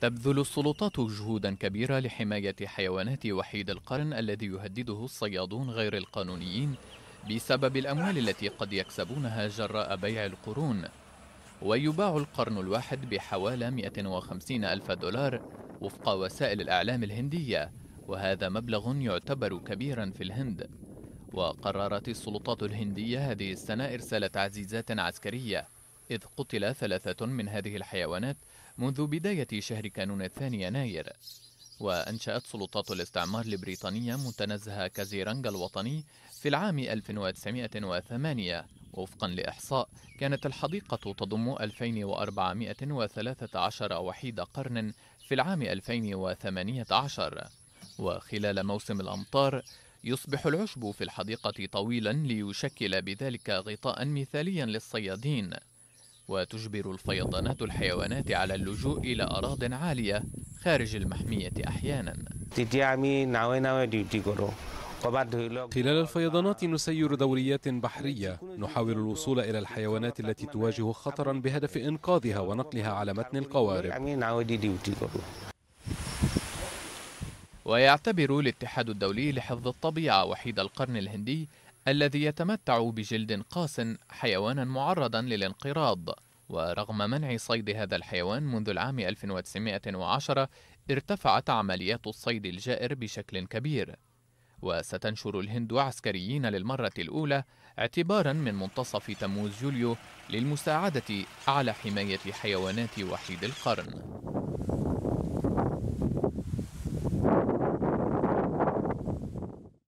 تبذل السلطات جهودا كبيرة لحماية حيوانات وحيد القرن الذي يهدده الصيادون غير القانونيين بسبب الأموال التي قد يكسبونها جراء بيع القرون. ويباع القرن الواحد بحوالي 150 ألف دولار وفق وسائل الإعلام الهندية وهذا مبلغ يعتبر كبيرا في الهند. وقررت السلطات الهندية هذه السنة إرسال تعزيزات عسكرية إذ قتل ثلاثة من هذه الحيوانات منذ بداية شهر كانون الثاني يناير وأنشأت سلطات الاستعمار البريطانية متنزه كازيرانجا الوطني في العام 1908 وفقا لإحصاء كانت الحديقة تضم 2413 وحيد قرن في العام 2018 وخلال موسم الأمطار يصبح العشب في الحديقة طويلا ليشكل بذلك غطاء مثاليا للصيادين. وتجبر الفيضانات الحيوانات على اللجوء إلى أراض عالية خارج المحمية أحيانا. خلال الفيضانات نسير دوريات بحرية نحاول الوصول إلى الحيوانات التي تواجه خطرا بهدف إنقاذها ونقلها على متن القوارب. ويعتبر الاتحاد الدولي لحفظ الطبيعة وحيد القرن الهندي الذي يتمتع بجلد قاس حيوانا معرضا للانقراض. ورغم منع صيد هذا الحيوان منذ العام 1910 ارتفعت عمليات الصيد الجائر بشكل كبير. وستنشر الهند عسكريين للمرة الأولى اعتبارا من منتصف تموز يوليو للمساعدة على حماية حيوانات وحيد القرن.